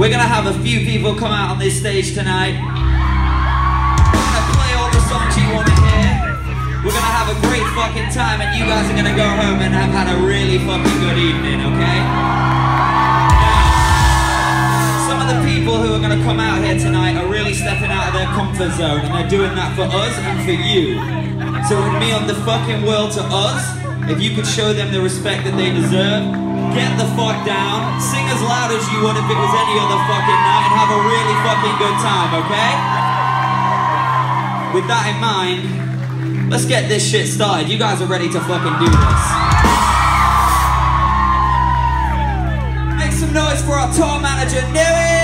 We're gonna have a few people come out on this stage tonight. We're gonna play all the songs you wanna hear. We're gonna have a great fucking time, and you guys are gonna go home and have had a really fucking good evening, okay? Now, some of the people who are gonna come out here tonight are really stepping out of their comfort zone, and they're doing that for us and for you. So it would mean the fucking world to us if you could show them the respect that they deserve. Get the fuck down, sing as loud as you would if it was any other fucking night, and have a really fucking good time, okay? With that in mind, let's get this shit started. You guys are ready to fucking do this. Make some noise for our tour manager, Neri!